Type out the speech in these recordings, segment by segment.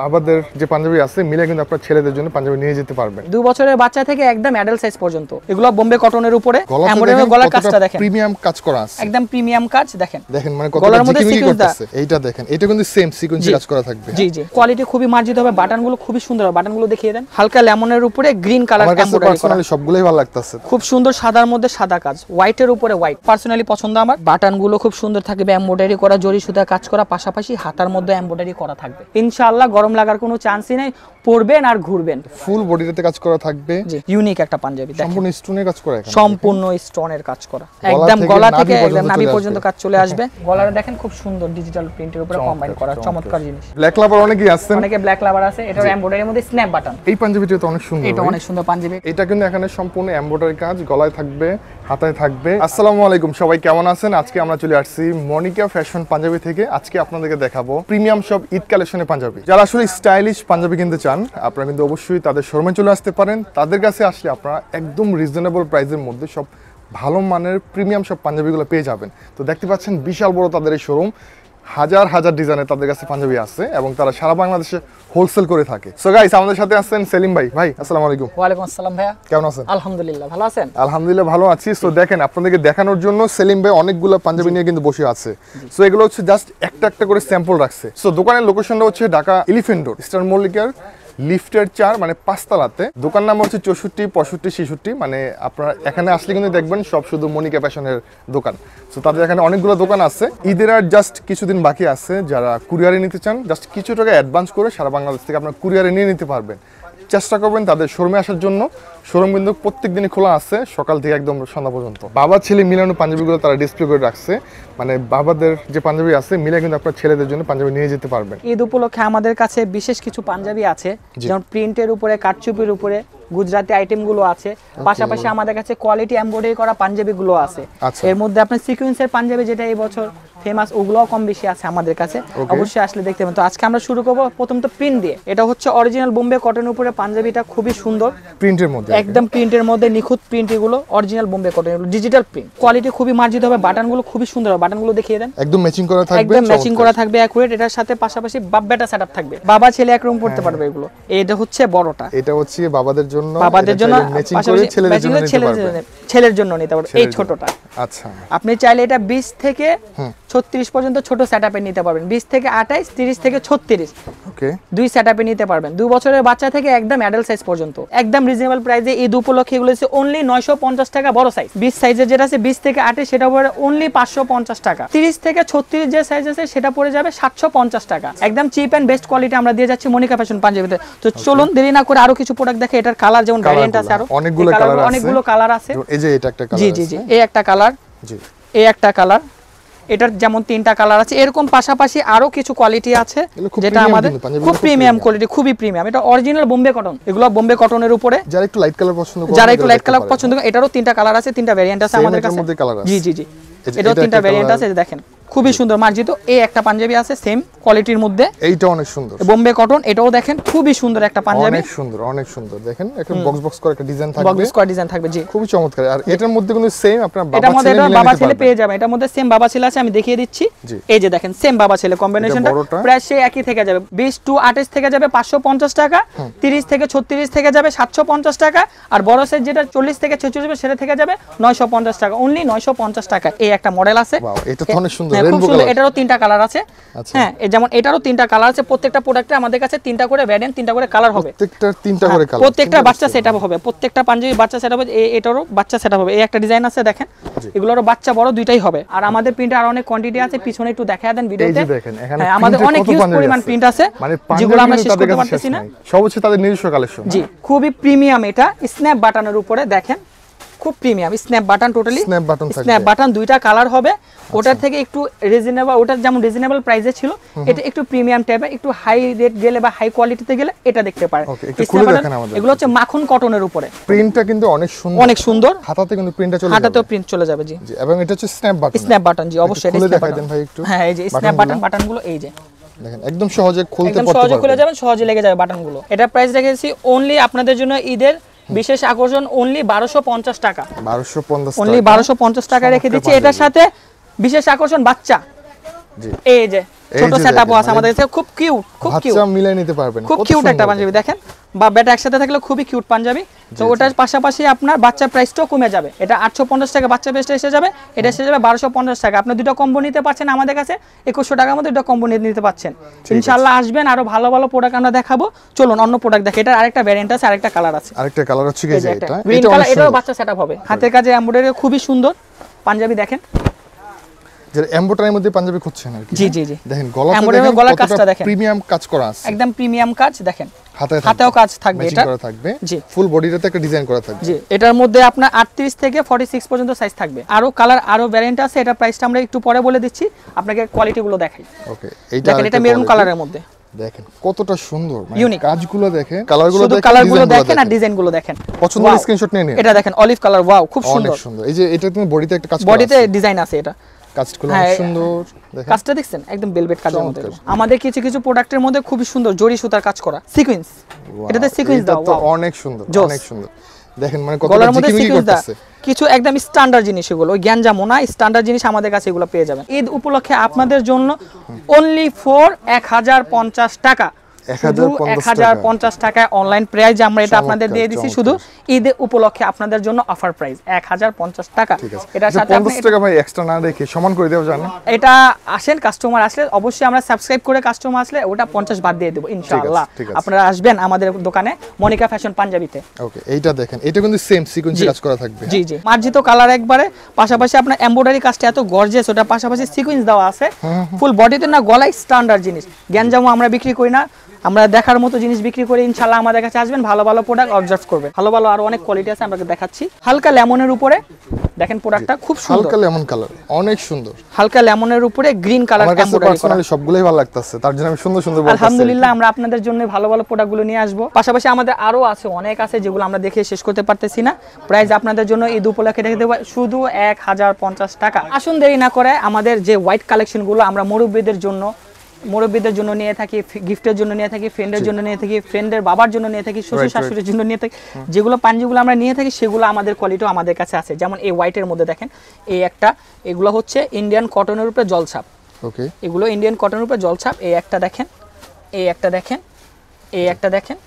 বাবাদের যে পাঞ্জাবি আছে মিলে কিন্তু আপনার ছেলেদের জন্য পাঞ্জাবি নিয়ে যেতে পারবেন। দু বছরের বাচ্চা থেকে একদম অ্যাডাল্ট সাইজ পর্যন্ত। এগুলো বোম্বে কটনের উপরে। এমব্রয়ডারি গলার কাজটা দেখেন। প্রিমিয়াম কাজ করা আছে। একদম প্রিমিয়াম কাজ দেখেন। দেখেন মানে কতটা গলার মধ্যে sequence এইটা দেখেন এটা কিন্তু সেম সিকোয়েন্সে কাজ করা থাকবে। জি জি। কোয়ালিটি খুবই মার্জিত হবে বাটনগুলো খুবই সুন্দর হবে। বাটনগুলো দেখিয়ে দেন। হালকা লেমনের উপরে গ্রিন কালার এমব্রয়ডারি করা। সবগুলোই ভালো লাগতেছে। খুব সুন্দর সাদার মধ্যে সাদা কাজ। হোয়াইটের উপরে হোয়াইট পার্সোনালি পছন্দ আমার। বাটনগুলো খুব সুন্দর থাকবে এমব্রয়ডারি করা জরি সুতা কাজ করা পাশাপাশি হাতার মধ্যে এমব্রয়ডারি করা থাকবে। ইনশাআল্লাহ গরম লাগার কোনো চান্সই নেই পরবেন আর ঘুরবেন। ফুল বডিতে কাজ করা থাকবে। ইউনিক একটা পাঞ্জাবি সম্পূর্ণ স্টোনে কাজ করা সম্পূর্ণ স্টোনের কাজ করা। একদম গলা থেকে একদম নাভি পর্যন্ত কাজ চলে আসবে। গলাটা দেখেন খুব সুন্দর ডিজিটাল প্রিন্টের উপরে কম্বাইন করা চমৎকার। জিনিস। ব্ল্যাক লাভার অনেকেই আসছেন। অনেকে ব্ল্যাক লাভার আছে এটার এমব্রয়ডারির মধ্যে স্ন্যাপ বাটন এই পাঞ্জাবিটা তো অনেক সুন্দর এটা অনেক সুন্দর পাঞ্জাবি। এটা কিন্তু এখানে সম্পূর্ণ এমব্রয়ডারি কাজ গলায় থাকবে। হাতায় থাকবে। আসসালামু আলাইকুম, সবাই কেমন আছেন? আজকে আমরা চলে আসছি মনিকা ফ্যাশন পাঞ্জাবি থেকে। আজকে আপনাদেরকে দেখাবো প্রিমিয়াম সব ঈদ কালেকশনের পাঞ্জাবি। যারা আসলে স্টাইলিশ পাঞ্জাবি কিনতে চান, আপনারা কিন্তু অবশ্যই তাদের শোরুমে চলে আসতে পারেন। তাদের কাছে আসলে আপনারা একদম রিজনেবল প্রাইসের মধ্যে সব ভালো মানের প্রিমিয়াম সব পাঞ্জাবিগুলো পেয়ে যাবেন। তো দেখতে পাচ্ছেন বিশাল বড় তাদের এই শোরুম। হাজার হাজার ডিজাইনের তাদের কাছে পাঞ্জাবি আছে এবং তারা সারা বাংলাদেশে হোলসেল করে থাকে। সো গাইস আমাদের সাথে আছেন সেলিম ভাই। ভাই আসসালামু আলাইকুম। ওয়া আলাইকুম আসসালাম ভাইয়া। কেমন আছেন? আলহামদুলিল্লাহ ভালো আছেন? আলহামদুলিল্লাহ ভালো আছি। সো দেখেন আপনাদেরকে দেখানোর জন্য সেলিম ভাই অনেকগুলো পাঞ্জাবি নিয়ে কিন্তু বসে আছে। সো এগুলো হচ্ছে জাস্ট একটা একটা করে স্যাম্পল রাখছে। সো দোকানের লোকেশনটা হচ্ছে ঢাকা এলিফেন্ট রোড স্টার মল্লিকার লিফটের চার মানে পাঁচতলাতে। দোকান নাম হচ্ছে চৌষট্টি, পঁয়ষট্টি, ছেষট্টি মানে আপনারা এখানে আসলে কিন্তু দেখবেন সব শুধু মনিকা ফ্যাশনের দোকান। সো তাদের এখানে অনেকগুলো দোকান আছে। ঈদের আর জাস্ট কিছুদিন বাকি আছে, যারা কুরিয়ারে নিতে চান জাস্ট কিছু টাকা অ্যাডভান্স করে সারা বাংলাদেশ থেকে আপনারা কুরিয়ারে নিয়ে নিতে পারবেন। চেষ্টা করবেন তাদের শোরুমে আসার জন্য। শোরুম কিন্তু প্রত্যেক দিনই খোলা আছে সকাল থেকে একদম সন্ধ্যা পর্যন্ত। বাবা ছেলে মিলানো পাঞ্জাবিগুলো তারা ডিসপ্লে করে রাখছে। মানে বাবাদের যে পাঞ্জাবি আছে মিলে কিন্তু আপনার ছেলেদের জন্য পাঞ্জাবি নিয়ে যেতে পারবেন। ঈদ উপলক্ষে আমাদের কাছে বিশেষ কিছু পাঞ্জাবি আছে যেমন প্রিন্টের উপরে কাটচুপির উপরে গুজরাটি আইটেমগুলো আছে। পাশাপাশি আমাদের কাছে কোয়ালিটি এমব্রয়ডারি করা পাঞ্জাবিগুলো আছে। আচ্ছা। এর মধ্যে আপনার সিকোয়েন্সের পাঞ্জাবি যেটা এই বছর ফেমাস ওগুলোও কম বেশি আছে আমাদের কাছে। অবশ্যই আসলে দেখতে পাবেন। তো আজকে আমরা শুরু করব প্রথম তো প্রিন্ট দিয়ে। এটা হচ্ছে অরিজিনাল বোম্বে কটন উপরে পাঞ্জাবিটা খুবই সুন্দর। প্রিন্টের মধ্যে একদম প্রিন্টের মধ্যে নিখুঁত প্রিন্ট এগুলো অরিজিনাল বোম্বে কটন এগুলো। ডিজিটাল প্রিন্ট কোয়ালিটি খুবই মার্জিত হবে বাটনগুলো খুবই সুন্দর হবে। বাটনগুলো দেখিয়ে দেন। একদম ম্যাচিং করা থাকবে একদম ম্যাচিং। করা থাকবে অ্যাকুরেট এটার সাথে পাশাপাশি বাব্বাটা সেটআপ থাকবে। বাবা ছেলে এক রুম করতে পারবে এগুলো। এটা হচ্ছে বড়টা। এটা হচ্ছে বাবাদের জন্য বাবাদের জন্য ম্যাচিং করে ছেলেদের জন্য ছেলের পারবেন জন্য- নিতে পারবে। এই ছোটটা। আচ্ছা। আপনি চাইলে এটা 20 থেকে 36 পর্যন্ত ছোট সেটআপে নিতে পারবেন। 20 থেকে 28 30 থেকে 36 ওকে। দুই সেটআপে নিতে পারবেন। দুই বছরের বাচ্চা থেকে একদম অ্যাডাল্ট সাইজ পর্যন্ত। একদম রিজনেবল প্রাইসে ঈদ উপলক্ষে এগুলো হচ্ছে অনলি নয়শো পঞ্চাশ টাকা বড় সাইজ বিশ সাইজের যেটা আছে বিশ থেকে আটে সেটা পড়ে অনলি পাঁচশো পঞ্চাশ টাকা। তিরিশ থেকে ছত্রিশ যে সাইজ আছে সেটা পড়ে যাবে সাতশো পঞ্চাশ টাকা। একদম চিপ অ্যান্ড বেস্ট কোয়ালিটি আমরা দিয়ে যাচ্ছি মনিকা ফ্যাশন পাঞ্জাবিতে। তো চলুন দেরি না করে আরও কিছু প্রোডাক্ট দেখে এটার কালার যেমন ভ্যারিয়েন্ট আছে আরও। অনেকগুলো আছে। অনেকগুলো কালার আছে। এই যে এটা একটা কালার জি জি। জি এই একটা কালার জি। এই একটা কালার এটার যেমন তিনটা কালার আছে এরকম পাশাপাশি আরও কিছু কোয়ালিটি আছে যেটা আমাদের খুব প্রিমিয়াম কোয়ালিটি খুবই প্রিমিয়াম এটা অরিজিনাল বোম্বে কটন এগুলো বোম্বে কটনের উপরে। যারা একটু লাইট কালার পছন্দ করে যারা একটু লাইট কালার পছন্দ করে এটারও তিনটা কালার আছে তিনটা ভ্যারিয়েন্ট আছে আমাদের কাছে। জি জি জি। এটারও এটাও তিনটা ভ্যারিয়েন্ট আছে দেখেন। খুবই সুন্দর মার্জিত। এই একটা পাঞ্জাবি আছে সেম কোয়ালিটির মধ্যে। এইটা অনেক সুন্দর। বোম্বে কটন এটাও দেখেন খুবই সুন্দর একটা পাঞ্জাবি। অনেক সুন্দর অনেক সুন্দর। দেখেন একটা বক্স বক্স করে একটা ডিজাইন থাকবে। বক্স স্কোয়ার ডিজাইন থাকবে জি। খুবই চমৎকার। আর এটার মধ্যে কিন্তু সেম আপনার বাবা এটার মধ্যে ছেলে এটা বাবা ছেলে পেয়ে যাবে। এটার মধ্যে সেম বাবা ছেলে আছে আমি দেখিয়ে দিচ্ছি। এই যে দেখেন সেম বাবা ছেলে কম্বিনেশনটা। প্রায় সে একই থেকে যাবে। বিশ টু আঠাশ থেকে যাবে পাঁচশো পঞ্চাশ টাকা। তিরিশ থেকে ছত্রিশ থেকে যাবে সাতশো পঞ্চাশ টাকা। আর বড় সাইজ যেটা চল্লিশ থেকে ছেচল্লিশ হবে সেটা থেকে যাবে নয়শো পঞ্চাশ টাকা। অনলি নয়শো পঞ্চাশ টাকা। এই একটা মডেল আছে। Wow, এটা তো অনেক সুন্দর, খুব rainbow সুন্দর। এটারও তিনটা কালার আছে। আচ্ছা। হ্যাঁ যেমন এটারও তিনটা কালার আছে। প্রত্যেকটা প্রোডাক্টে আমাদের কাছে তিনটা করে ভ্যারিয়েন্ট তিনটা করে কালার হবে। প্রত্যেকটার তিনটা করে কালার প্রত্যেকটা বাচ্চা সেটআপ হবে। প্রত্যেকটা পাঞ্জাবি বাচ্চা সেটআপ হবে। এটারও বাচ্চা সেটআপ হবে। এই একটা ডিজাইন আছে দেখেন। এগুলোরও বাচ্চা বড় দুইটাই হবে। আর আমাদের প্রিন্টে আর অনেক কোয়ান্টিটি আছে। পিছনে একটু দেখা দেন ভিডিওতে। হ্যাঁ, আমাদের অনেক হিউজ পরিমাণ প্রিন্ট আছে মানে যেগুলো আমরা শেষ করতে পারতেছি না। সব হচ্ছে তাদের নিজস্ব কালেকশন জি খুবই প্রিমিয়াম এটা। স্ন্যাপ বাটনের উপরে দেখেন। খুব premium snap button totally button থাকবে। স্ন্যাপ বাটন দুইটা কালার হবে। ওটার থেকে একটু রিজনেবল ওটা যেমন রিজনেবল প্রাইসে ছিল এটা একটু প্রিমিয়াম টাইপের একটু হাই রেট গেলে বা হাই কোয়ালিটিতে গেলে এটা দেখতে পারে। এগুলো হচ্ছে মাখন কটনের উপরে। প্রিন্টটা কিন্তু অনেক সুন্দর। অনেক সুন্দর। হাতাতে কিন্তু প্রিন্টটা চলে যাবে। প্রিন্ট চলে যাবে জি। এবং এটা হচ্ছে স্ন্যাপ বাটন স্ন্যাপ বাটন জি অবশ্যই এটা দেন ভাই একটু। হ্যাঁ এই যে স্ন্যাপ। বাটন বাটনগুলো এই যে। দেখেন একদম সহজে খুলতে একদম পড়তে সহজে খুলে পারবেন যাবেন সহজে লেগে যাবে বাটনগুলো এটা প্রাইস রেখেছি অনলি আপনাদের জন্য ঈদের বিশেষ আকর্ষণ অনলি বারোশো পঞ্চাশ টাকা। 1250 অনলি টাকা। বারোশো পঞ্চাশ টাকা রেখে দিচ্ছি। এটার সাথে বিশেষ আকর্ষণ বাচ্চা। এই যে ছোট সেটআপও আছে আমাদের কাছে খুব কিউট খুব কিউট বাচ্চা মিলাই নিতে পারবেন খুব কিউট একটা পাঞ্জাবি দেখেন? বা বেটা একসাথে থাকলে খুবই কিউট পাঞ্জাবি। তো ওটার পাশাপাশি আপনার বাচ্চার প্রাইসটাও কমে যাবে। এটা আটশো পঞ্চাশ টাকা বাচ্চা প্রাইসটা এসে যাবে এটা এসে যাবে বারোশো পঞ্চাশ টাকা। আপনি দুটো কম্বো নিতে পারছেন আমাদের কাছে একুশশো টাকার মধ্যে দুটো কম্বো নিতে পারছেন। ইনশাল্লাহ আসবেন আরও ভালো ভালো প্রোডাক্ট আমরা দেখাবো। চলুন অন্য প্রোডাক্ট দেখে। এটা আরেকটা ভ্যারিয়েন্ট আছে আরেকটা কালার আছে। আরেকটা কালার হচ্ছে গ্রিন কালার এটাও বাচ্চা সেটআপ হবে। হাতের কাজে এমব্রয়ডারি খুবই সুন্দর। পাঞ্জাবি দেখেন। যে এমবোটারির মধ্যে পাঞ্জাবি খুঁজছেন আর জি জি জি। দেখেন গলার কাজটা দেখেন। প্রিমিয়াম কাজ করা আছে। একদম প্রিমিয়াম কাজ দেখেন। হাতে হাতেও কাজ থাকবে এটা। করা থাকবে। জি। ফুল বডিটাতে একটা ডিজাইন করা থাকবে। জি এটার মধ্যে আপনার আটত্রিশ থেকে ফর্টি সিক্স পর্যন্ত সাইজ থাকবে। আরও কালার আরও ভ্যারিয়েন্ট আছে এটা প্রাইসটা আমরা একটু পরে বলে দিচ্ছি। আপনাকে কোয়ালিটি গুলো দেখাই। ওকে এইটা দেখেন এটা মেরুন কালারের মধ্যে। দেখেন কতটা সুন্দর মানে কাজগুলো দেখেন কালারগুলো দেখেন কালারগুলো দেখেন আর ডিজাইনগুলো দেখেন। পছন্দের Wow! স্ক্রিনশট নিয়ে নিন। এটা দেখেন অলিভ কালার ওয়াও খুব অনেক সুন্দর। সুন্দর। এই যে এটা তুমি বডিতে একটা কাজ বডিতে ডিজাইন আছে এটা। কাজগুলো হ্যাঁ, সুন্দর কাজটা দেখছেন? একদম বেলভেট কাজের মধ্যে। আমাদের কিছু কিছু প্রোডাক্টের মধ্যে খুবই সুন্দর জরি সুতার কাজ করা। সিকোয়েন্স এটাতে সিকোয়েন্স দাও অনেক সুন্দর অনেক সুন্দর। দেখেন মানে করতেছে। কিছু একদম স্ট্যান্ডার্ড জিনিস এগুলো জ্ঞান যেমন না স্ট্যান্ডার্ড জিনিস আমাদের কাছে এগুলো পেয়ে যাবেন। ঈদ উপলক্ষে আপনাদের জন্য অনলি ফর এক হাজার পঞ্চাশ টাকা। 1050 শুধু এক হাজার পঞ্চাশ টাকায় অনলাইন প্রাইস আমরা এটা আপনাদের দিয়ে শুধু ঈদ উপলক্ষে আপনাদের জন্য অফার প্রাইস এক হাজার পঞ্চাশ টাকা। ঠিক আছে। এটার যে সাথে 50 টাকা ভাই এক্সট্রা না রেখে সমান করে দেওয়া যায় না? এটা আসেন কাস্টমার আসলে অবশ্যই আমরা সাবস্ক্রাইব করে কাস্টমার আসলে ওটা পঞ্চাশ বাদ দিয়ে দেবো ইনশাআল্লাহ। আপনারা আসবেন আমাদের দোকানে মনিকা ফ্যাশন পাঞ্জাবিতে। ওকে এইটা দেখেন এটা কিন্তু সেম সিকোয়েন্সে কাজ করা থাকবে। জি জি। মার্জিত কালার একবারে পাশাপাশি আপনার এমব্রয়ডারি কাজটা এত গর্জিয়াস ওটা পাশাপাশি সিকোয়েন্স দেওয়া আছে। ফুল বডিতে না গলায় স্ট্যান্ডার্ড জিনিস। গ্যাঞ্জামও আমরা বিক্রি করি না আমরা দেখার মতো জিনিস বিক্রি করে ইনশাল্লাহ আমাদের কাছে আসবেন ভালো ভালো প্রোডাক্ট অবজার্ভ করবেন। ভালো ভালো আরও অনেক কোয়ালিটি আছে আমরা দেখাচ্ছি। হালকা লেমনের উপরে দেখেন প্রোডাক্টটা খুব সুন্দর। হালকা লেমন কালার অনেক সুন্দর। হালকা লেমনের উপরে গ্রিন কালার আমার কাছে এমব্রয়ডারি করা। পার্সোনালি সবগুলোই ভালো লাগতেছে তার জন্য আমি সুন্দর সুন্দর বলতেছি। আলহামদুলিল্লাহ আমরা আপনাদের জন্য ভালো ভালো প্রোডাক্টগুলো নিয়ে আসব। পাশাপাশি আমাদের আরও আছে অনেক আছে যেগুলো আমরা দেখে শেষ করতে পারতেছি না। প্রাইস আপনাদের জন্য এই উপলক্ষে রেখে দেবো শুধু এক হাজার পঞ্চাশ টাকা। আসুন দেরি না করে আমাদের যে হোয়াইট কালেকশনগুলো আমরা মুরব্বীদের জন্য মুরব্বীদের জন্য নিয়ে থাকি গিফটের জন্য নিয়ে থাকি ফ্রেন্ডের জন্য নিয়ে থাকি ফ্রেন্ডের বাবার জন্য নিয়ে থাকি শ্বশুর. শাশুড়ির জন্য নিয়ে থাকি। যেগুলো পাঞ্জিগুলো আমরা নিয়ে থাকি সেগুলো আমাদের কোয়ালিটিও আমাদের কাছে আছে। যেমন এই হোয়াইটের মধ্যে দেখেন এই একটা এগুলো হচ্ছে ইন্ডিয়ান কটনের উপরে জলছাপ ওকে এগুলো ইন্ডিয়ান কটনের উপর জলছাপ এই একটা দেখেন এই একটা দেখেন এই একটা দেখেন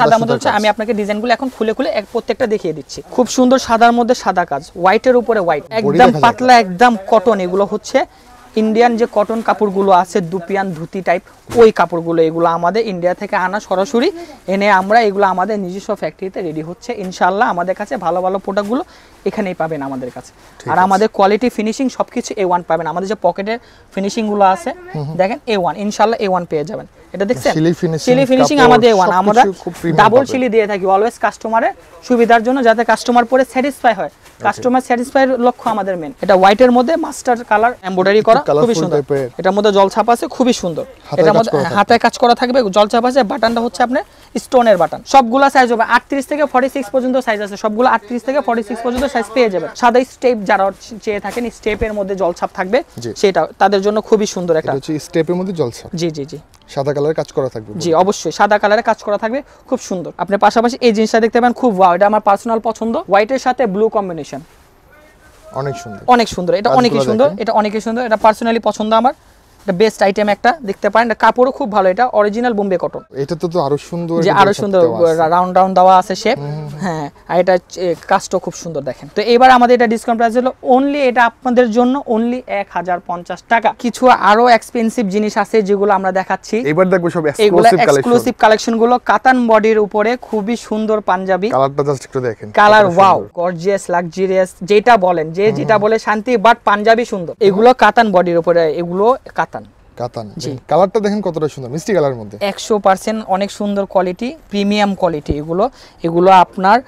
কাজ। আমি আপনাকে ডিজাইনগুলো এখন খুলে খুলে প্রত্যেকটা দেখিয়ে দিচ্ছি। খুব সুন্দর সাদার মধ্যে সাদা কাজ। হোয়াইটের উপরে হোয়াইট একদম পাতলা একদম কটন এগুলো হচ্ছে ইন্ডিয়ান যে কটন কাপড়গুলো আছে দুপিয়ান ধুতি টাইপ ওই কাপড়গুলো এগুলো আমাদের ইন্ডিয়া থেকে আনা সরাসরি। এনে আমরা এগুলো আমাদের নিজস্ব ফ্যাক্টরিতে রেডি হচ্ছে। ইনশাল্লাহ আমাদের কাছে ভালো ভালো প্রোডাক্টগুলো এখানেই পাবেন আমাদের কাছে। আর আমাদের কোয়ালিটি ফিনিশিং সবকিছু এ ওয়ান পাবেন। আমাদের যে পকেটের ফিনিশিংগুলো আছে দেখেন এ ওয়ান ইনশাল্লাহ এ ওয়ান পেয়ে যাবেন। এটা দেখছেন? সিলি ফিনিশিং আমাদের ওয়ান আমরা ডাবল। সিলি দিয়ে থাকি অলওয়েজ কাস্টমারের সুবিধার জন্য যাতে কাস্টমার পরে স্যাটিসফাই হয়। কাস্টমার স্যাটিসফাই লক্ষ্য আমাদের মেন এটা হোয়াইটের মধ্যে মাস্টার কালার এমব্রয়ডারি করা খুবই সুন্দর। এটার মধ্যে জল ছাপ আছে খুবই সুন্দর। এটার মধ্যে। হাতে কাজ করা থাকবে জল ছাপ আছে বাটনটা হচ্ছে আপনার স্টোনের বাটন। সবগুলো সাইজ হবে আটত্রিশ থেকে ফর্টি সিক্স পর্যন্ত সাইজ আছে। সবগুলো আটত্রিশ থেকে ফর্টি সিক্স পর্যন্ত সাইজ পেয়ে যাবে। সাদা স্টেপ যারা চেয়ে থাকেন স্টেপের মধ্যে জল ছাপ থাকবে সেটা তাদের জন্য খুবই সুন্দর একটা স্টেপের মধ্যে জলসা জি জি জি। সাদা কালারের কাজ করা থাকবে জি অবশ্যই সাদা কালারের কাজ করা থাকবে খুব সুন্দর। আপনি পাশাপাশি এই জিনিসটা দেখতে পাবেন খুব ওয়াও এটা আমার পার্সোনাল পছন্দ। হোয়াইটের সাথে ব্লু কম্বিনেশন অনেক সুন্দর। অনেক সুন্দর এটা অনেকই সুন্দর এটা অনেকই সুন্দর এটা পার্সোনালি পছন্দ আমার। এটা বেস্ট আইটেম একটা দেখতে পারেন। কাপড়ও খুব ভালো এটা অরিজিনাল বোম্বে কটন এটা তো আরও সুন্দর যে আরও সুন্দর রাউন্ড রাউন্ড দেওয়া আছে শেপ হ্যাঁ আর এটা খুব সুন্দর দেখেন। তো এবার আমাদের এটা ডিসকাউন্ট প্রাইস হলো অনলি এটা আপনাদের জন্য অনলি এক হাজার পঞ্চাশ টাকা। কিছু আরও এক্সপেন্সিভ জিনিস আছে যেগুলো আমরা দেখাচ্ছি। এবার দেখব সব এগুলো এক্সক্লুসিভ কালেকশনগুলো কাতান বডির উপরে খুবই সুন্দর পাঞ্জাবি। কালারটা জাস্ট একটু দেখেন। কালার ওয়াও গর্জিয়াস লাক্সারিয়াস যেটা বলেন যে যেটা বলে শান্তি বাট পাঞ্জাবি সুন্দর। এগুলো কাতান বডির উপরে এগুলো কাতান। কালারটা দেখেন কতটা সুন্দর মিষ্টি কালার মধ্যে। একশো পার্সেন্ট অনেক সুন্দর কোয়ালিটি প্রিমিয়াম কোয়ালিটি এগুলো। এগুলো আপনার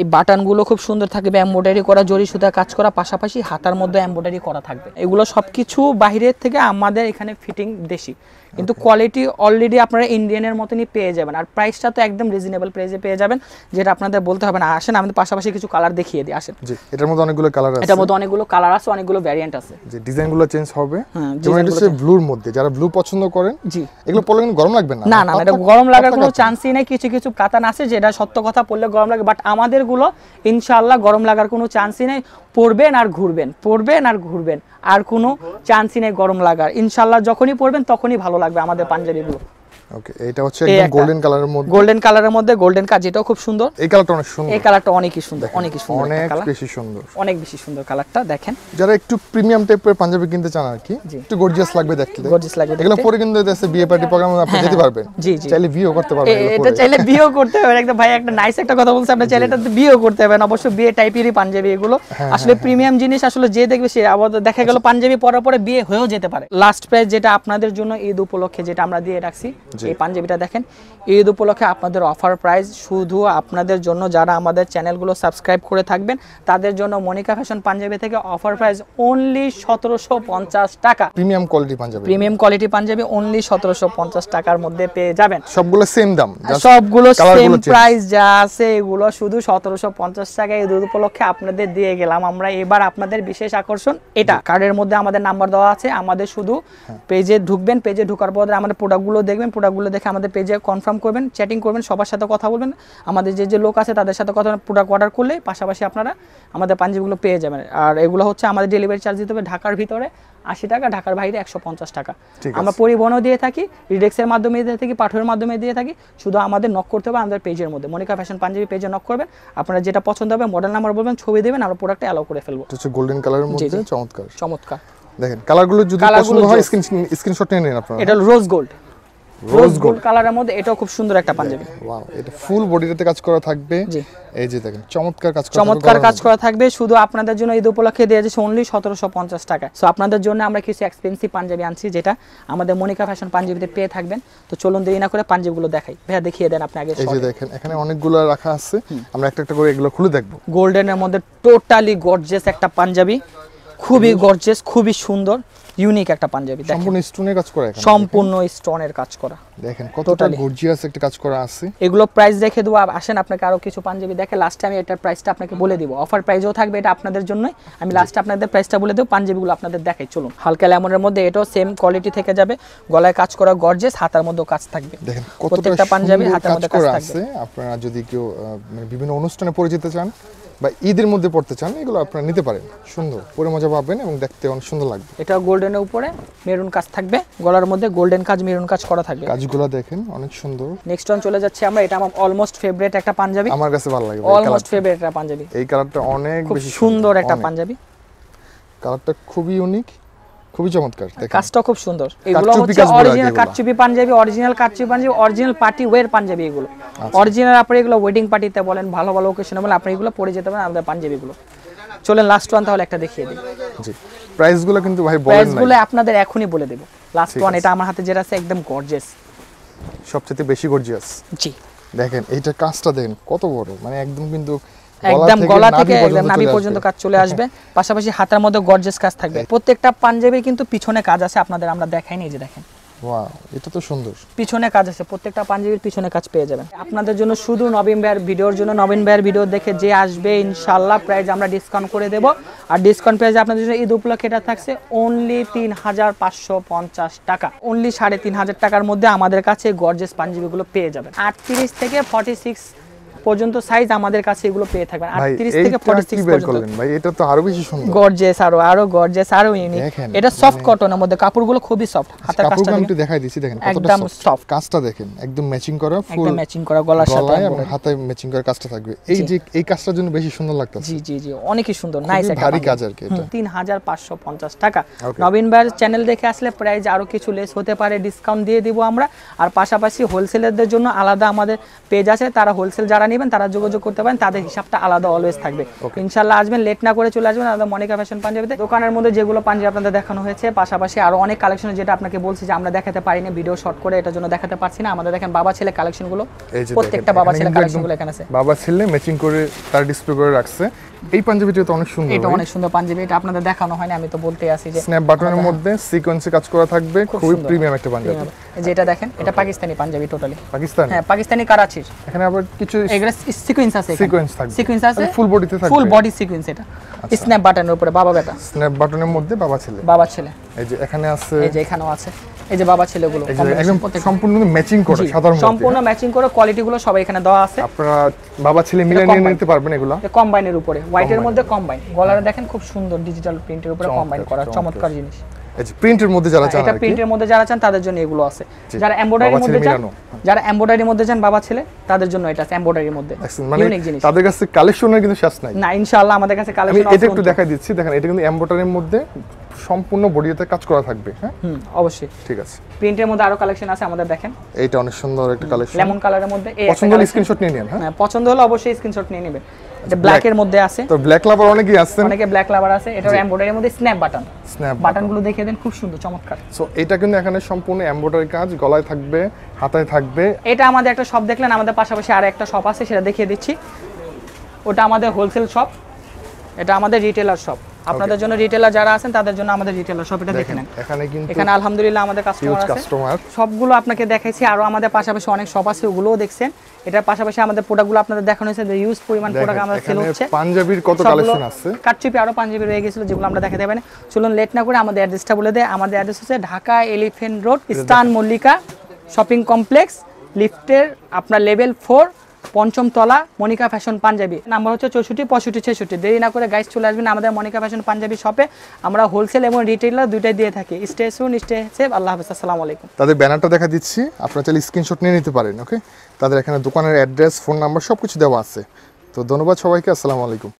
এই বাটানগুলো খুব সুন্দর থাকবে এম্ব্রয়ডারি করা জরি সুতা কাজ করা পাশাপাশি হাতার মধ্যে এম্ব্রয়ডারি করা থাকবে। এগুলো সব কিছু বাইরের থেকে আমাদের এখানে ফিটিং দেশি। কিন্তু কোয়ালিটি অলরেডি আপনারা ইন্ডিয়ানের মতনই পেয়ে যাবেন। আর প্রাইসটা তো একদম রিজনেবল প্রাইসে পেয়ে যাবেন যেটা আপনাদের বলতে হবে না। আসেন আমাদের পাশাপাশি কিছু কালার দেখিয়ে দিই আসেন। জি এটার মধ্যে অনেকগুলো কালার আছে। এটার মধ্যে অনেকগুলো কালার আছে অনেকগুলো ভ্যারিয়েন্ট আছে। যে ডিজাইনগুলো চেঞ্জ হবে। হ্যাঁ, যেমন হচ্ছে ব্লুর মধ্যে। যারা ব্লু পছন্দ করেন জি। এগুলো পরলে কিন্তু গরম লাগবে না। না না এটা গরম লাগার কোনো চান্সই নেই কিছু কিছু কাতান আছে যেটা সত্য কথা পড়লে গরম লাগে বাট আমাদেরগুলো ইনশাআল্লাহ গরম লাগার কোনো চান্সই নেই। পরবেন আর ঘুরবেন পড়বেন আর ঘুরবেন। আর কোনো চান্সই নেই গরম লাগার। ইনশাল্লাহ যখনই পড়বেন তখনই ভালো লাগবে আমাদের পাঞ্জাবিগুলো ওকে এটা হচ্ছে একদম গোল্ডেন কালারের মধ্যে। গোল্ডেন কালারের মধ্যে গোল্ডেন কাজ এটাও খুব সুন্দর। এই কালারটা অনেক সুন্দর। এই কালারটা অনেকই সুন্দর অনেকই সুন্দর অনেক বেশি সুন্দর। অনেক বেশি সুন্দর কালারটা দেখেন। যারা একটু প্রিমিয়াম টাইপের পাঞ্জাবি কিনতে চান আর কি একটু গর্জিয়াস লাগবে দেখতে। গর্জিয়াস লাগবে এগুলো পরে কিন্তু এসে বিয়ে পার্টি প্রোগ্রামে আপনি যেতে পারবেন জি, জি। চাইলে বিয়েও করতে পারবেন এটা চাইলে বিয়েও করতে হবে। একটা ভাই একটা নাইস একটা কথা বলছে আপনি চাইলে এটা বিয়েও করতে হবে অবশ্য বিয়ে টাইপেরই পাঞ্জাবি এগুলো। হ্যাঁ, আসলে প্রিমিয়াম জিনিস আসলে যে দেখবে সে আবার দেখা গেল পাঞ্জাবি পরার পরে বিয়ে হয়েও যেতে পারে। লাস্ট প্রাইস যেটা আপনাদের জন্য ঈদ উপলক্ষে যেটা আমরা দিয়ে রাখছি। এই পাঞ্জাবিটা দেখেন ঈদ উপলক্ষে আপনাদের অফার প্রাইস শুধু আপনাদের জন্য যারা আমাদের চ্যানেলগুলো সাবস্ক্রাইব করে থাকবেন তাদের জন্য মনিকা ফ্যাশন পাঞ্জাবি থেকে অফার প্রাইস অনলি সতেরোশো পঞ্চাশ টাকা। Premium quality panjabi. Premium quality panjabi only সতেরোশো পঞ্চাশ টাকার মধ্যে পেয়ে যাবেন। সবগুলো সেম দাম সবগুলো সেম প্রাইস যা আছে এগুলো শুধু সতেরোশো পঞ্চাশ টাকা ঈদ উপলক্ষে আপনাদের দিয়ে গেলাম। আমরা এবার আপনাদের বিশেষ আকর্ষণ এটা। কার্ডের মধ্যে আমাদের নাম্বার দেওয়া আছে। আমাদের শুধু হ্যাঁ। পেজে ঢুকবেন। পেজে ঢোকার পর আমাদের প্রোডাক্টগুলো দেখবেন। প্রোডাক্টগুলো দেখে আমাদের পেজে কনফার্ম করবেন চ্যাটিং করবেন সবার সাথে কথা বলবেন। আমাদের যে যে লোক আছে তাদের সাথে কথা প্রোডাক্ট অর্ডার করলে পাশাপাশি আপনারা আমাদের পাঞ্জাবিগুলো পেয়ে যাবেন। আর এগুলো হচ্ছে আমাদের ডেলিভারি চার্জ দিতে হবে ঢাকার ভিতরে আশি টাকা ঢাকার বাইরে একশো পঞ্চাশ টাকা। আমরা পরিবহনও দিয়ে থাকি রিডেক্সের মাধ্যমে দিয়ে থাকি পাঠের মাধ্যমে দিয়ে থাকি শুধু আমাদের নক করতে হবে আমাদের পেজের মধ্যে। মনিকা ফ্যাশন পাঞ্জাবি পেজে নক করবেন আপনারা যেটা পছন্দ হবে মডেল নাম্বার বলবেন ছবি দেবেন আমরা প্রোডাক্টটা অ্যালাউ করে ফেলব। গোল্ডেন কালারের মধ্যে চমৎকার। চমৎকার। দেখেন কালারগুলো যদি পছন্দ হয় স্ক্রিনশট নিয়ে নিন আপনারা। এটা রোজ গোল্ড রোজ গোল্ড কালারের মধ্যে এটাও খুব সুন্দর একটা পাঞ্জাবি। ওয়াও এটা ফুল বডিতে কাজ করা থাকবে। এই যে দেখেন চমৎকার কাজ করা চমৎকার কাজ করা থাকবে শুধু আপনাদের জন্য ঈদ উপলক্ষে দিয়ে যাচ্ছে অনলি সতেরোশো পঞ্চাশ টাকা। সো আপনাদের জন্য আমরা কিছু এক্সপেন্সিভ পাঞ্জাবি আনছি যেটা আমাদের মনিকা ফ্যাশন পাঞ্জাবিতে পেয়ে থাকবেন। তো চলুন দেরি না করে পাঞ্জাবিগুলো দেখাই। ভাইয়া দেখিয়ে দেন আপনি আগে এই যে দেখেন এখানে অনেকগুলো রাখা আছে। আমরা একটা একটা করে এগুলো খুলে দেখব। গোল্ডেনের মধ্যে টোটালি গর্জেস একটা পাঞ্জাবি। খুবই গর্জেস খুবই সুন্দর। ইউনিক একটা পাঞ্জাবি দেখেন। সম্পূর্ণ স্টোনের কাজ করা এখানে সম্পূর্ণ স্টোনের কাজ করা। দেখেন কতটা গর্জিয়াস একটা কাজ করা আছে। এগুলো প্রাইস দেখে দেবো আসেন আপনাকে আরও কিছু পাঞ্জাবি দেখে লাস্টে আমি এটার প্রাইসটা আপনাকে বলে দিব। অফার প্রাইসও থাকবে এটা আপনাদের জন্যই। আমি লাস্টে আপনাদের প্রাইসটা বলে দেবো পাঞ্জাবিগুলো আপনাদের দেখাই। চলুন হালকা লেমনের মধ্যে এটাও সেম কোয়ালিটি থেকে যাবে। গলায় কাজ করা গর্জেস হাতার মধ্যেও কাজ থাকবে। দেখেন প্রত্যেকটা পাঞ্জাবি হাতের মধ্যে কাজ থাকবে। আপনারা যদি কেউ মানে বিভিন্ন অনুষ্ঠানে পরে যেতে চান বা ঈদের মধ্যে পড়তে চান এগুলো আপনারা নিতে পারেন। সুন্দর পরে মজা পাবেন এবং দেখতে অনেক সুন্দর লাগবে। এটা গোল্ডেনের উপরে মেরুন কাজ থাকবে। গলার মধ্যে গোল্ডেন কাজ মেরুন কাজ করা থাকবে। কাজগুলো দেখেন অনেক সুন্দর। নেক্সট ওয়ান চলে যাচ্ছে আমরা। এটা আমার অলমোস্ট ফেভারিট একটা পাঞ্জাবি। আমার কাছে ভালো লাগে অলমোস্ট ফেভারিট একটা পাঞ্জাবি। এই কালারটা অনেক বেশি সুন্দর একটা পাঞ্জাবি। কালারটা খুবই ইউনিক খুবই চমৎকার কাজটা খুব সুন্দর। এগুলো হচ্ছে অরিজিনাল এগুলো। পাঞ্জাবি অরিজিনাল কারচুপি পাঞ্জাবি অরিজিনাল পার্টি ওয়্যার পাঞ্জাবি এগুলো। আচ্ছা। অরিজিনাল আপনি এগুলো ওয়েডিং পার্টিতে বলেন ভালো ভালো ওকেশনে বলেন আপনি এগুলো পরে যেতে পারেন আমাদের পাঞ্জাবিগুলো। চলেন লাস্ট ওয়ান তাহলে একটা দেখিয়ে দিই। জি। প্রাইসগুলো কিন্তু ভাই বলেন প্রাইসগুলো আপনাদের এখনই বলে দেবো। লাস্ট ওয়ান এটা আমার হাতে যেটা আছে একদম গর্জেস সবচেয়ে বেশি গর্জিয়াস জি। দেখেন এইটা কাজটা দেখেন কত বড়। মানে একদম কিন্তু একদম গলা থেকে একদম নাভি পর্যন্ত কাজ চলে আসবে। পাশাপাশি হাতের মধ্যে গর্জেস কাজ থাকবে। প্রত্যেকটা পাঞ্জাবির কিন্তু পিছনে কাজ আছে আপনাদের আমরা দেখাইনি এই যে দেখেন। ওয়াও এটা তো সুন্দর। পিছনে কাজ আছে প্রত্যেকটা পাঞ্জাবির পিছনে কাজ পেয়ে যাবেন। আপনাদের জন্য শুধু নবীন ভাইয়ের ভিডিওর জন্য নবীন ভাইয়ের ভিডিও দেখে যে আসবে ইনশাল্লাহ প্রাইস আমরা ডিসকাউন্ট করে দেব। আর ডিসকাউন্ট প্রাইস আপনাদের জন্য ঈদ উপলক্ষে এটা থাকছে অনলি তিন হাজার পাঁচশো পঞ্চাশ টাকা। অনলি সাড়ে তিন হাজার টাকার মধ্যে আমাদের কাছে গর্জেস পাঞ্জাবিগুলো পেয়ে যাবেন। আটত্রিশ থেকে ফর্টি সিক্স পর্যন্ত সাইজ আমাদের কাছে এগুলো পেয়ে থাকবেন। ভাই আটত্রিশ এইটা থেকে ফর্টি কি সিক্স বের পর্যন্ত। ভাই? এটা তো আরও বেশি সুন্দর। গর্জেস আরও আরও গর্জেস আরও ইউনিক এটা সফট মানে- কটনের মধ্যে কাপড়গুলো খুবই সফট হাতের কাজটা একটু দেখাই দিচ্ছি দেখেন একদম সফট কাজটা দেখেন একদম ম্যাচিং করা ফুল একদম ম্যাচিং করা গলার সাথে এবং হাতে ম্যাচিং করা কাজটা থাকবে। এই যে এই কাজটার জন্য বেশি সুন্দর লাগতেছে। জি জি জি অনেকই সুন্দর নাইস একটা ভারী কাজ আর কি এটা। হুম, তিন হাজার পাঁচশো পঞ্চাশ টাকা। Okay. নবীন ভাইয়ের চ্যানেল দেখে আসলে প্রাইস আরও কিছু লেস হতে পারে ডিসকাউন্ট দিয়ে দিব আমরা। আর পাশাপাশি হোলসেলারদের জন্য আলাদা আমাদের পেজ আছে তারা হোলসেল যারা নেবেন তারা যোগাযোগ করতে পারেন তাদের হিসাবটা আলাদা অলওয়েজ থাকবে। ইনশাল্লাহ আসবেন লেট না করে চলে আসবেন আমাদের মনিকা ফ্যাশন পাঞ্জাবিতে দোকানের মধ্যে যেগুলো পাঞ্জাবি আপনাদের দেখানো হয়েছে পাশাপাশি আরও অনেক কালেকশন যেটা আপনাকে বলছি যে আমরা দেখাতে পারিনি ভিডিও শর্ট করে এটার জন্য দেখাতে পারছি না। আমাদের দেখেন বাবা ছেলে কালেকশনগুলো গুলো প্রত্যেকটা বাবা ছেলে কালেকশনগুলো এখানে আছে। বাবা ছেলে ম্যাচিং করে তার ডিসপ্লে করে রাখছে। এই পাঞ্জাবিটা তো অনেক সুন্দর এটা অনেক সুন্দর পাঞ্জাবি এটা আপনাদের দেখানো হয়নি আমি তো বলতে আসি যে স্ন্যাপ বাটনের মধ্যে সিকোয়েন্সে কাজ করা থাকবে খুবই প্রিমিয়াম একটা পাঞ্জাবি। এই যে এটা দেখেন এটা পাকিস্তানি পাঞ্জাবি টোটালি পাকিস্তান? হ্যাঁ পাকিস্তানি কারাচির। এখানে আবার কিছু এগুলো সিকোয়েন্স আছে সিকোয়েন্স থাকবে। সিকোয়েন্স আছে ফুল বডিতে থাকবে। ফুল বডি সিকোয়েন্স এটা। স্ন্যাপ বাটনের উপরে বাবা বেটা। স্ন্যাপ বাটনের মধ্যে বাবা ছেলে। বাবা ছেলে। এই যে এখানে আছে এই যে এখানেও আছে। এই যে বাবা ছেলেগুলো। একদম সম্পূর্ণ ম্যাচিং করে সাধারণ সম্পূর্ণ ম্যাচিং করে কোয়ালিটি গুলো সবাই এখানে দেওয়া আছে। আপনারা বাবা ছেলে মিলে নিয়ে নিতে পারবেন এগুলো। কম্বাইনের উপরে। হোয়াইটের মধ্যে কম্বাইন গলাটা দেখেন খুব সুন্দর ডিজিটাল প্রিন্টের উপরে কম্বাইন করা চমৎকার। জিনিস। এই প্রিন্টের মধ্যে যারা চান এটা প্রিন্টের মধ্যে যারা চান তাদের জন্য এগুলো আছে। যারা এমব্রয়ডারির মধ্যে চান যারা এমব্রয়ডারির মধ্যে চান বাবা ছেলে তাদের জন্য এটা আছে এমব্রয়ডারির মধ্যে। দেখছেন, মানে ইউনিক জিনিস। তাদের কাছে কালেকশনের কিন্তু শেষ নাই। না ইনশাআল্লাহ আমাদের কাছে আমি আছে এটা একটু দেখাই দিচ্ছি। দেখেন এটা কিন্তু এমব্রয়ডারির মধ্যে সম্পূর্ণ বডিতে কাজ করা থাকবে হ্যাঁ? অবশ্যই। ঠিক আছে। প্রিন্টের মধ্যে আরও কালেকশন আছে আমাদের দেখেন। এইটা অনেক সুন্দর একটা কালেকশন লেমন কালারের মধ্যে পছন্দ হলে স্ক্রিনশট নিয়ে নিন হ্যাঁ? হ্যাঁ পছন্দ হলে অবশ্যই স্ক্রিনশট নিয়ে নেবেন। এটা ব্ল্যাক এর মধ্যে আছে। তো ব্ল্যাক লাভার অনেকেই আসছেন অনেকে ব্ল্যাক লাভার আছে। এটার এমব্রয়ডারির মধ্যে স্ন্যাপ বাটন স্ন্যাপ বাটনগুলো দেখিয়ে দেন খুব সুন্দর চমৎকার। সো এটা কিন্তু এখানে সম্পূর্ণ এমব্রয়ডারি কাজ গলায় থাকবে হাতায় থাকবে। এটা আমাদের একটা শপ দেখলেন আমাদের পাশাপাশি আর একটা শপ আছে সেটা দেখিয়ে দিচ্ছি। ওটা আমাদের হোলসেল শপ এটা আমাদের রিটেলার শপ আপনাদের জন্য রিটেলার যারা আছেন তাদের জন্য আমাদের রিটেলার শপ এটা দেখে দেখেন নেন। এখানে কিন্তু এখানে আলহামদুলিল্লাহ আমাদের কাস্টমার আছে। সবগুলো আপনাকে দেখাইছি আরও আমাদের পাশাপাশি অনেক শপ আছে ওগুলোও দেখছেন। এটার পাশাপাশি আমাদের প্রোডাক্টগুলো আপনাদের দেখানো হয়েছে যে ইউজ পরিমাণ প্রোডাক্ট আমাদের সেল হচ্ছে। পাঞ্জাবির কত কালেকশন আছে? কাটচুপি আরও পাঞ্জাবি রয়ে গেছিল যেগুলো আমরা দেখাতে পারি চলুন লেট না করে আমাদের অ্যাড্রেসটা বলে দেয় আমাদের অ্যাড্রেস হচ্ছে Dhaka elephant road eastern Mallika shopping complex লিফটের আপনার লেভেল ফোর পঞ্চম তলা মনিকা ফ্যাশন পাঞ্জাবি। নাম্বার হচ্ছে চৌষট্টি, পঁয়ষট্টি, ছেষট্টি। দেরি না করে গাইজ চলে আসবেন আমাদের মনিকা ফ্যাশন পাঞ্জাবি শপে আমরা হোলসেল এবং রিটেলার দুইটাই দিয়ে থাকি। স্টে সুন স্টে আল্লাহ হাফিজ, আসসালামু আলাইকুম। তাদের ব্যানারটা দেখা দিচ্ছি। আপনারা চাইলে স্ক্রিনশট নিয়ে নিতে পারেন ওকে তাদের এখানে দোকানের অ্যাড্রেস ফোন নাম্বার সব কিছু দেওয়া আছে। তো ধন্যবাদ সবাইকে, আসসালামু আলাইকুম।